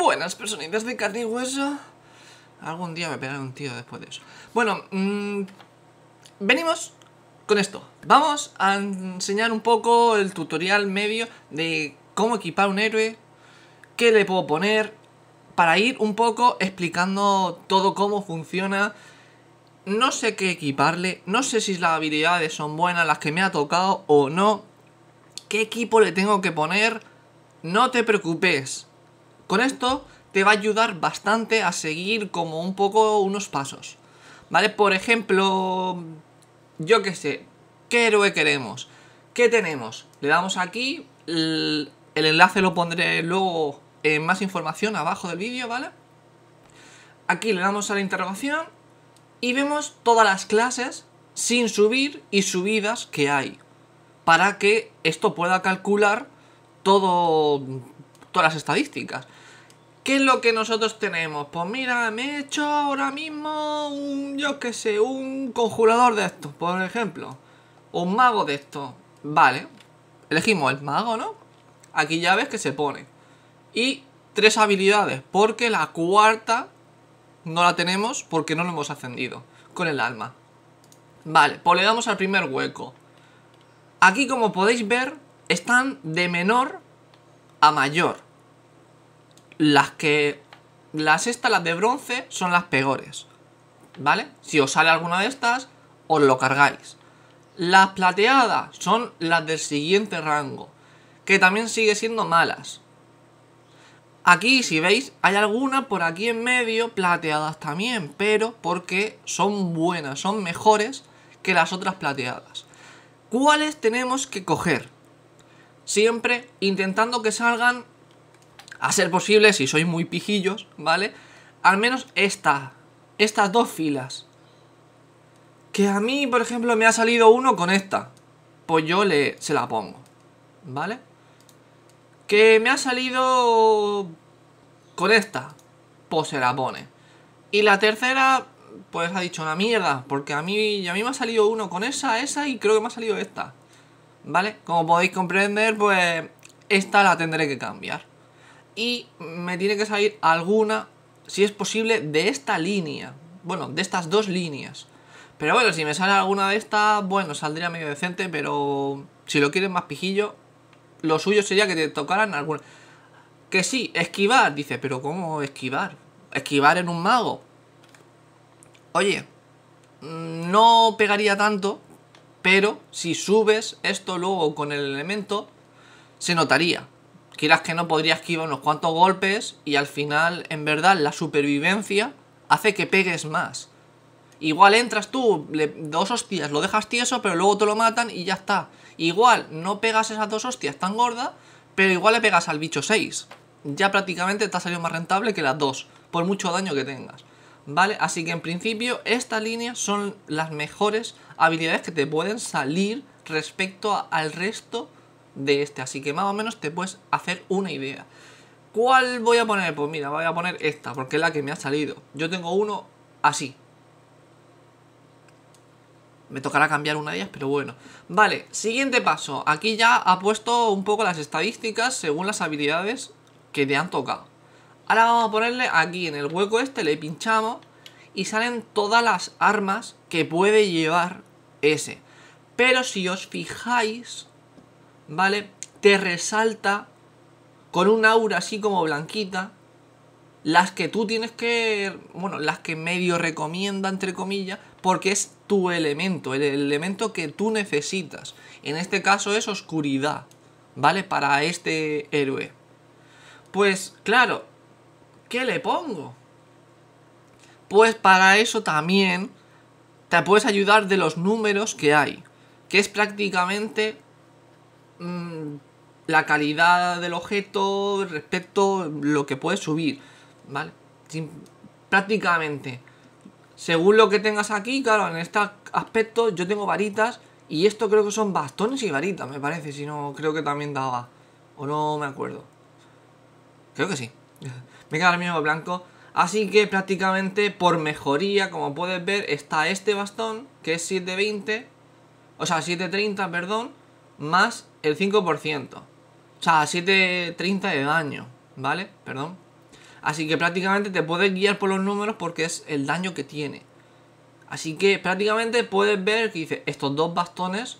Buenas personitas de carne y hueso. Algún día me pegaré un tío después de eso. Bueno, mmm, venimos con esto. Vamos a enseñar un poco el tutorial medio de cómo equipar un héroe, qué le puedo poner, para ir un poco explicando todo cómo funciona. No sé qué equiparle, no sé si las habilidades son buenas, las que me ha tocado o no. ¿Qué equipo le tengo que poner? No te preocupes. Con esto te va a ayudar bastante a seguir como un poco unos pasos. ¿Vale? Por ejemplo, yo qué sé, ¿qué héroe queremos? ¿Qué tenemos? Le damos aquí, el, enlace lo pondré luego en más información abajo del vídeo, ¿vale? Aquí le damos a la interrogación y vemos todas las clases sin subir y subidas que hay. Para que esto pueda calcular todo, todas las estadísticas. ¿Qué es lo que nosotros tenemos? Pues mira, me he hecho ahora mismo un, yo qué sé, un conjurador de estos, por ejemplo. Un mago de estos. Vale. Elegimos el mago, ¿no? Aquí ya ves que se pone. Y tres habilidades, porque la cuarta no la tenemos porque no lo hemos ascendido con el alma. Vale, pues le damos al primer hueco. Aquí, como podéis ver, están de menor a mayor las que... Las estas, las de bronce, son las peores. ¿Vale? Si os sale alguna de estas, os lo cargáis. Las plateadas son las del siguiente rango. Que también sigue siendo malas. Aquí, si veis, hay alguna por aquí en medio plateadas también. Pero porque son buenas, son mejores que las otras plateadas. ¿Cuáles tenemos que coger? Siempre intentando que salgan a ser posible, si sois muy pijillos, ¿vale? Al menos esta, estas dos filas. Que a mí, por ejemplo, me ha salido uno con esta. Pues yo le, se la pongo, ¿vale? Que me ha salido con esta. Pues se la pone. Y la tercera, pues ha dicho una mierda. Porque a mí, a mí me ha salido uno con esa, esa y creo que me ha salido esta. ¿Vale? Como podéis comprender, pues esta la tendré que cambiar y me tiene que salir alguna, si es posible, de esta línea. Bueno, de estas dos líneas. Pero bueno, si me sale alguna de estas, bueno, saldría medio decente, pero si lo quieres más pijillo, lo suyo sería que te tocaran alguna. Que sí, esquivar, dice, pero ¿cómo esquivar? Esquivar en un mago. Oye, no pegaría tanto, pero si subes esto luego con el elemento, se notaría quieras que no podría esquivar unos cuantos golpes y al final, en verdad, la supervivencia hace que pegues más. Igual entras tú, dos hostias, lo dejas tieso, pero luego te lo matan y ya está. Igual no pegas esas dos hostias tan gordas, pero igual le pegas al bicho 6. Ya prácticamente te ha salido más rentable que las dos, por mucho daño que tengas. ¿Vale? Así que en principio estas líneas son las mejores habilidades que te pueden salir respecto al resto de este. Así que más o menos te puedes hacer una idea. ¿Cuál voy a poner? Pues mira, voy a poner esta, porque es la que me ha salido. Yo tengo uno así. Me tocará cambiar una de ellas, pero bueno. Vale, siguiente paso. Aquí ya ha puesto un poco las estadísticas según las habilidades que te han tocado. Ahora vamos a ponerle aquí en el hueco este, le pinchamos y salen todas las armas que puede llevar ese. Pero si os fijáis, ¿vale? Te resalta con un aura así como blanquita las que tú tienes que, bueno, las que medio recomienda, entre comillas, porque es tu elemento, el elemento que tú necesitas. En este caso es oscuridad, ¿vale? Para este héroe. Pues claro, ¿qué le pongo? Pues para eso también te puedes ayudar de los números que hay, que es prácticamente Mm, la calidad del objeto respecto a lo que puedes subir, ¿vale? prácticamente. Según lo que tengas aquí, claro, en este aspecto yo tengo varitas y esto creo que son bastones y varitas, me parece, si no creo que también daba. O no me acuerdo. Creo que sí. me queda el mismo blanco. Así que prácticamente por mejoría, como puedes ver, está este bastón, que es 720, o sea, 730, perdón, más el 5%. O sea, 730 de daño, ¿vale? Perdón. Así que prácticamente te puedes guiar por los números porque es el daño que tiene. Así que prácticamente puedes ver que dice estos dos bastones.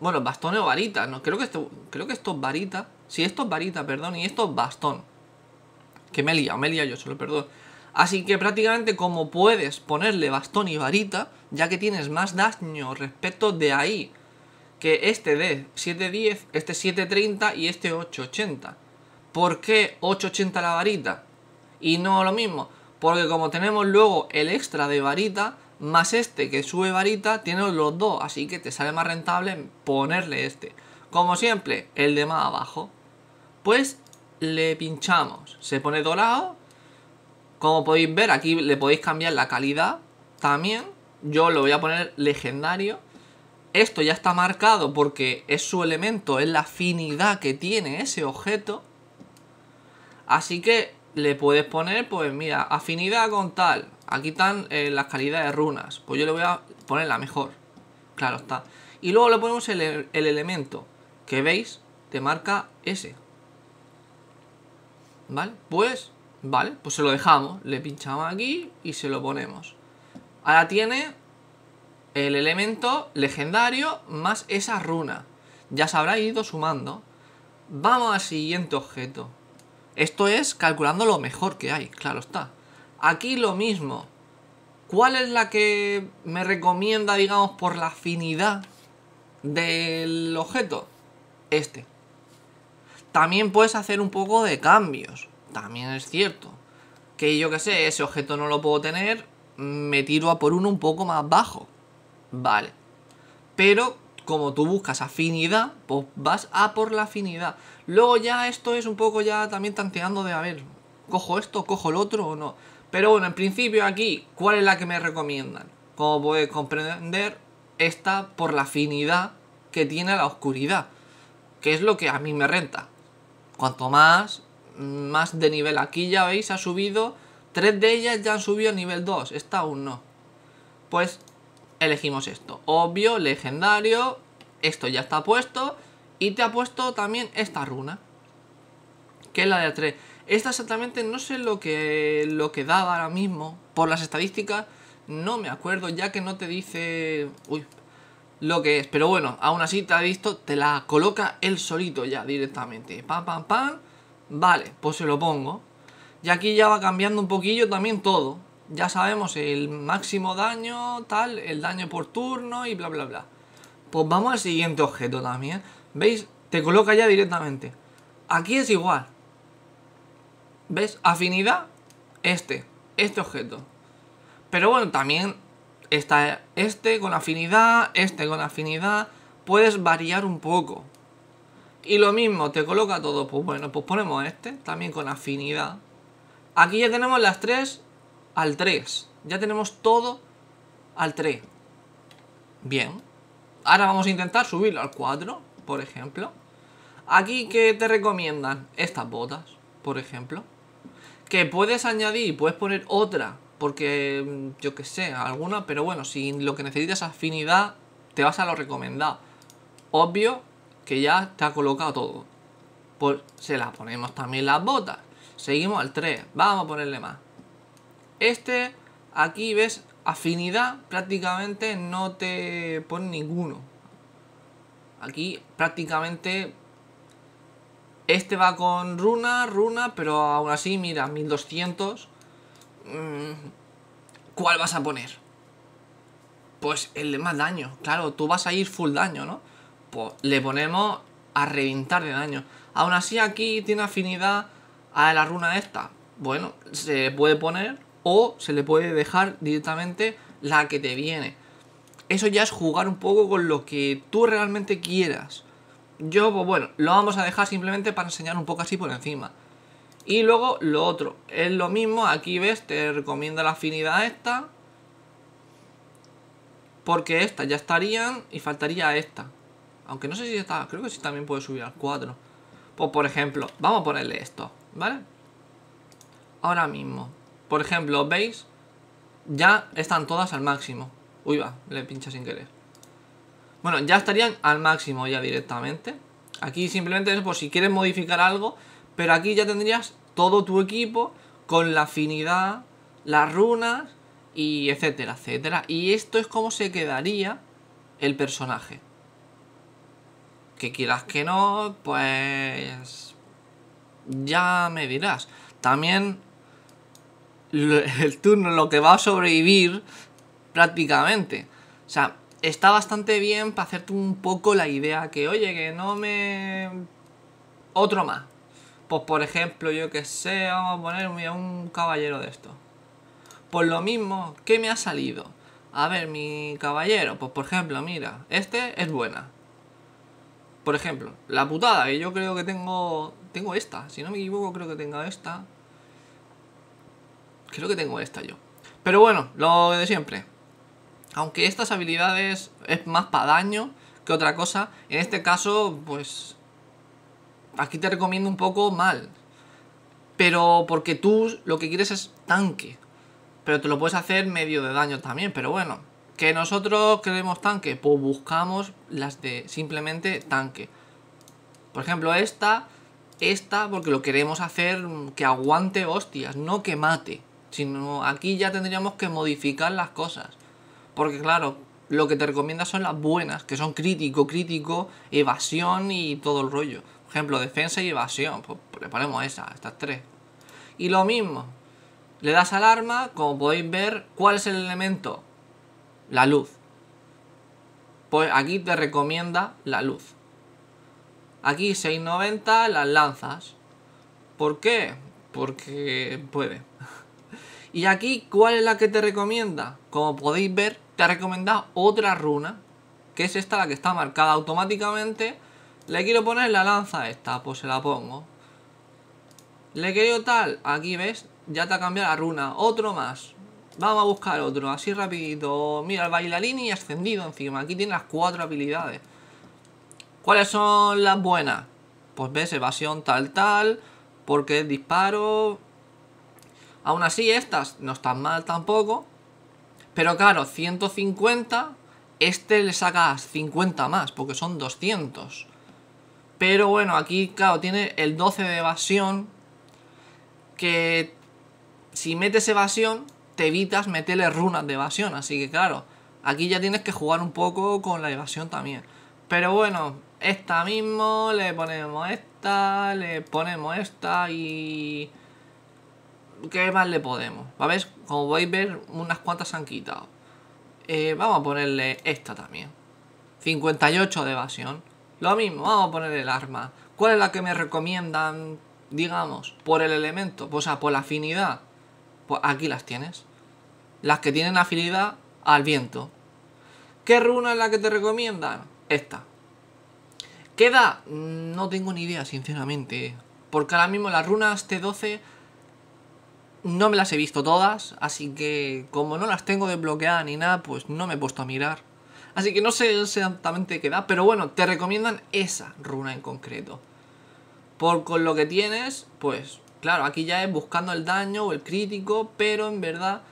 Bueno, bastones o varitas, ¿no? Creo que esto, creo que esto es varita. Sí, esto es varita, perdón, y esto es bastón. Que me he liado, me he yo solo, perdón. Así que prácticamente como puedes ponerle bastón y varita, ya que tienes más daño respecto de ahí, que este de 710, este 730 y este 880. ¿Por qué 880 la varita? Y no lo mismo, porque como tenemos luego el extra de varita, más este que sube varita, tiene los dos, así que te sale más rentable ponerle este. Como siempre, el de más abajo. Pues le pinchamos, se pone dorado. Como podéis ver, aquí le podéis cambiar la calidad también. Yo lo voy a poner legendario. Esto ya está marcado porque es su elemento, es la afinidad que tiene ese objeto. Así que le puedes poner, pues mira, afinidad con tal. Aquí están eh, las calidades de runas. Pues yo le voy a poner la mejor. Claro está. Y luego le ponemos el, el elemento que veis, te marca ese. ¿Vale? Pues, vale, pues se lo dejamos. Le pinchamos aquí y se lo ponemos. Ahora tiene el elemento legendario más esa runa. Ya se habrá ido sumando. Vamos al siguiente objeto. Esto es calculando lo mejor que hay, claro está. Aquí lo mismo. ¿Cuál es la que me recomienda, digamos, por la afinidad del objeto? Este. También puedes hacer un poco de cambios. También es cierto. Que yo que sé, ese objeto no lo puedo tener, me tiro a por uno un poco más bajo. Vale. Pero como tú buscas afinidad, pues vas a por la afinidad. Luego ya esto es un poco ya también tanteando de, a ver, cojo esto, cojo el otro o no. Pero bueno, en principio aquí, ¿cuál es la que me recomiendan? Como puedes comprender, esta por la afinidad que tiene la oscuridad. Que es lo que a mí me renta. Cuanto más, más de nivel. Aquí ya veis, ha subido. Tres de ellas ya han subido a nivel 2. Esta aún no. Pues elegimos esto. Obvio, legendario. Esto ya está puesto. Y te ha puesto también esta runa. Que es la de 3. Esta exactamente no sé lo que, lo que daba ahora mismo. Por las estadísticas no me acuerdo. Ya que no te dice... Uy, lo que es. Pero bueno, aún así te ha visto, te la coloca él solito ya directamente. Pam, pam, pam. Vale, pues se lo pongo. Y aquí ya va cambiando un poquillo también todo. Ya sabemos el máximo daño, tal, el daño por turno y bla, bla, bla. Pues vamos al siguiente objeto también. ¿Veis? Te coloca ya directamente. Aquí es igual. ¿Ves? Afinidad, este. Este objeto. Pero bueno, también está este con afinidad, este con afinidad. Puedes variar un poco. Y lo mismo, te coloca todo. Pues bueno, pues ponemos este, también con afinidad. Aquí ya tenemos las 3 al 3. Ya tenemos todo al 3. Bien. Ahora vamos a intentar subirlo al 4, por ejemplo. Aquí, ¿qué te recomiendan? Estas botas, por ejemplo. Que puedes añadir, puedes poner otra porque mm, yo que sé, alguna, pero bueno, si lo que necesitas es afinidad, te vas a lo recomendado. Obvio que ya te ha colocado todo. Pues se la ponemos también las botas. Seguimos al 3, vamos a ponerle más. Este, aquí ves, afinidad prácticamente no te pone ninguno. Aquí prácticamente este va con runa, runa, pero aún así, mira, 1200 Mm, ¿Cuál vas a poner? Pues el de más daño. Claro, tú vas a ir full daño, ¿no? Pues le ponemos a reventar de daño. Aún así aquí tiene afinidad a la runa esta. Bueno, se puede poner o se le puede dejar directamente la que te viene. Eso ya es jugar un poco con lo que tú realmente quieras. Yo, pues bueno, lo vamos a dejar simplemente para enseñar un poco así por encima. Y luego lo otro, es lo mismo, aquí ves, te recomienda la afinidad esta. Porque estas ya estarían y faltaría esta. Aunque no sé si está, creo que sí también puede subir al 4. Pues por ejemplo, vamos a ponerle esto, ¿vale? Ahora mismo, por ejemplo, ¿veis? Ya están todas al máximo. Uy, va, le pincha sin querer. Bueno, ya estarían al máximo ya directamente. Aquí simplemente es por si quieres modificar algo pero aquí ya tendrías todo tu equipo con la afinidad, las runas y etcétera, etcétera. Y esto es como se quedaría el personaje. Que quieras que no, pues ya me dirás. También el turno lo que va a sobrevivir prácticamente. O sea, está bastante bien para hacerte un poco la idea que, oye, que no me... Otro más. Pues por ejemplo, yo que sé, vamos a poner un caballero de esto. Pues lo mismo, ¿qué me ha salido? A ver, mi caballero, pues por ejemplo, mira, este es buena. Por ejemplo, la putada, que yo creo que tengo... Tengo esta, si no me equivoco creo que tengo esta. Creo que tengo esta yo. Pero bueno, lo de siempre. Aunque estas habilidades es más para daño que otra cosa, en este caso, pues... Aquí te recomiendo un poco mal. Pero porque tú lo que quieres es tanque. Pero te lo puedes hacer medio de daño también, pero bueno. Que nosotros queremos tanque, pues buscamos las de simplemente tanque. Por ejemplo, esta, esta, porque lo queremos hacer que aguante hostias, no que mate. Sino aquí ya tendríamos que modificar las cosas. Porque claro, lo que te recomienda son las buenas, que son crítico, crítico, evasión y todo el rollo. Por ejemplo, defensa y evasión. Pues le ponemos esa, estas tres. Y lo mismo. Le das al arma, como podéis ver, ¿cuál es el elemento? La luz. Pues aquí te recomienda la luz. Aquí 690 las lanzas. ¿Por qué? Porque puede. Y aquí, ¿cuál es la que te recomienda? Como podéis ver, te ha recomendado otra runa, que es esta la que está marcada automáticamente. Le quiero poner la lanza esta, pues se la pongo. Le quiero tal, aquí ves, ya te ha cambiado la runa. Otro más. Vamos a buscar otro, así rapidito. Mira, el bailarín y ascendido encima. Aquí tiene las cuatro habilidades. ¿Cuáles son las buenas? Pues ves, evasión tal tal, porque disparo, Aún así, estas no están mal tampoco. Pero claro, 150, este le sacas 50 más, porque son 200. Pero bueno, aquí, claro, tiene el 12 de evasión, que si metes evasión, te evitas meterle runas de evasión. Así que claro, aquí ya tienes que jugar un poco con la evasión también. Pero bueno, esta mismo, le ponemos esta, le ponemos esta y... ¿Qué más le podemos? ¿Vale? Como podéis ver, unas cuantas se han quitado. Eh, vamos a ponerle esta también. 58 de evasión. Lo mismo, vamos a poner el arma. ¿Cuál es la que me recomiendan, digamos, por el elemento? Pues, o sea, por la afinidad. Pues aquí las tienes. Las que tienen afinidad al viento. ¿Qué runa es la que te recomiendan? Esta. ¿Queda? No tengo ni idea, sinceramente. Porque ahora mismo las runas T12 no me las he visto todas, así que como no las tengo desbloqueadas ni nada, pues no me he puesto a mirar. Así que no sé exactamente qué da, pero bueno, te recomiendan esa runa en concreto. Por con lo que tienes, pues claro, aquí ya es buscando el daño o el crítico, pero en verdad,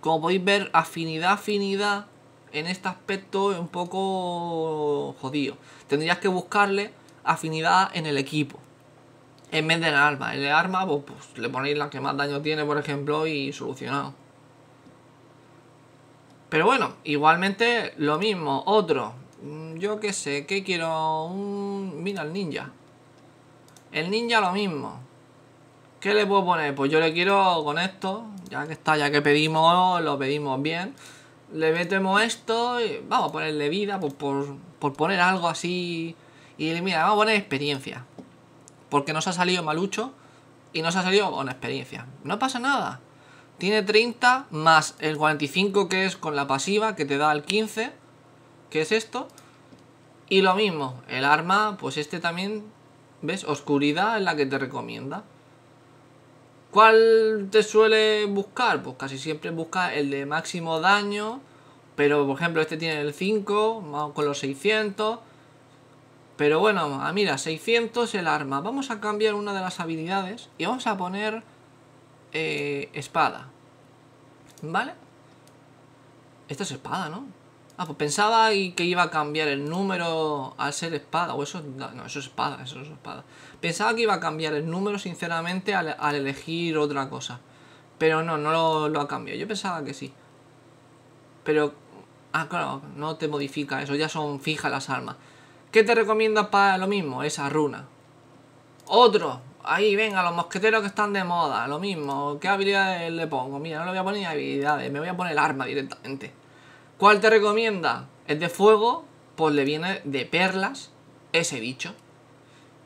como podéis ver, afinidad, afinidad, en este aspecto es un poco jodido. Tendrías que buscarle afinidad en el equipo en vez del arma. El arma, pues, pues, le ponéis la que más daño tiene, por ejemplo, y solucionado. Pero bueno, igualmente lo mismo. Otro. Mm, yo qué sé, ¿qué quiero? Un... Mira, el ninja. El ninja lo mismo. ¿Qué le puedo poner? Pues yo le quiero con esto. Ya que está, ya que pedimos, lo pedimos bien. Le metemos esto y vamos a ponerle vida pues, por, por poner algo así. Y mira, vamos a poner experiencia porque nos ha salido malucho y nos ha salido con experiencia. No pasa nada. Tiene 30 más el 45 que es con la pasiva que te da el 15, que es esto. Y lo mismo, el arma, pues este también, ¿ves? Oscuridad es la que te recomienda. ¿Cuál te suele buscar? Pues casi siempre busca el de máximo daño, pero por ejemplo este tiene el 5, con los 600. Pero bueno, ah, mira, 600 el arma. Vamos a cambiar una de las habilidades y vamos a poner eh, espada. ¿Vale? Esta es espada, ¿no? Ah, pues pensaba que iba a cambiar el número al ser espada. O eso. No, eso es espada, eso es espada. Pensaba que iba a cambiar el número, sinceramente, al, elegir otra cosa. Pero no, no lo, lo ha cambiado. Yo pensaba que sí. Pero. Ah, claro, no te modifica eso, ya son fijas las armas. ¿Qué te recomiendas para lo mismo? Esa runa. Otro. Ahí, venga, los mosqueteros que están de moda. Lo mismo. ¿Qué habilidades le pongo? Mira, no le voy a poner habilidades. Me voy a poner el arma directamente. ¿Cuál te recomienda? El de fuego, pues le viene de perlas ese bicho.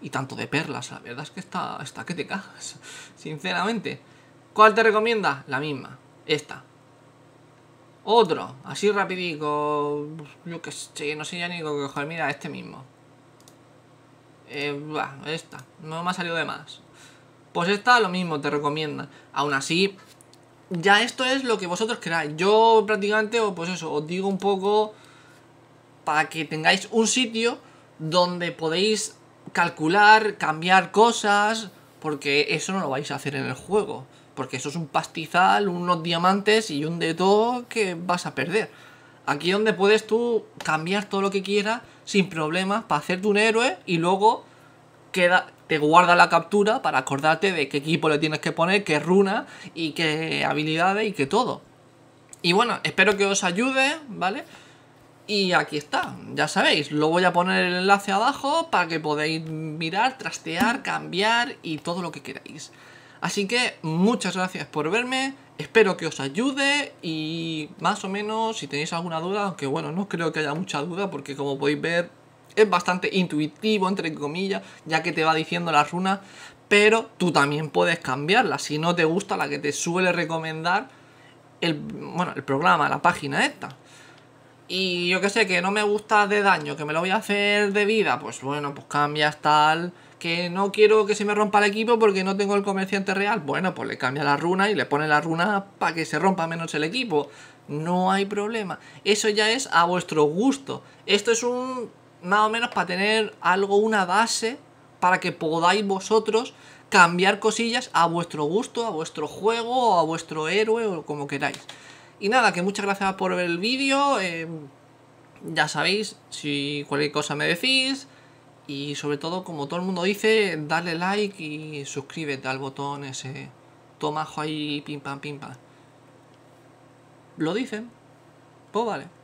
Y tanto de perlas, la verdad es que está, está que te cagas, sinceramente. ¿Cuál te recomienda? La misma, esta. Otro, así rapidico, yo que sé, no sé ya ni qué coger, mira, este mismo. Eh, esta, no me ha salido de más. Pues esta lo mismo, te recomienda. Aún así, ya esto es lo que vosotros queráis. Yo prácticamente, pues eso, os digo un poco para que tengáis un sitio donde podéis calcular, cambiar cosas, porque eso no lo vais a hacer en el juego. Porque eso es un pastizal, unos diamantes y un de todo que vas a perder. Aquí donde puedes tú cambiar todo lo que quieras sin problemas para hacerte un héroe y luego queda, te guarda la captura para acordarte de qué equipo le tienes que poner, qué runa y qué habilidades y qué todo. Y bueno, espero que os ayude, ¿vale? Y aquí está, ya sabéis, lo voy a poner el enlace abajo para que podáis mirar, trastear, cambiar y todo lo que queráis. Así que muchas gracias por verme, espero que os ayude y más o menos si tenéis alguna duda, aunque bueno, no creo que haya mucha duda porque como podéis ver es bastante intuitivo, entre comillas, ya que te va diciendo la runa, pero tú también puedes cambiarla si no te gusta la que te suele recomendar el, bueno, el programa, la página esta. Y yo que sé, que no me gusta de daño, que me lo voy a hacer de vida, pues bueno, pues cambias tal, que no quiero que se me rompa el equipo porque no tengo el comerciante real, bueno, pues le cambia la runa y le pone la runa para que se rompa menos el equipo. No hay problema. Eso ya es a vuestro gusto. Esto es un más o menos para tener algo, una base, para que podáis vosotros cambiar cosillas a vuestro gusto, a vuestro juego, a vuestro héroe, o como queráis. Y nada, que muchas gracias por ver el vídeo. Eh, ya sabéis, si cualquier cosa me decís. Y sobre todo, como todo el mundo dice, dale like y suscríbete al botón ese tomajo ahí, pim pam, pim pam. ¿Lo dicen? Pues vale.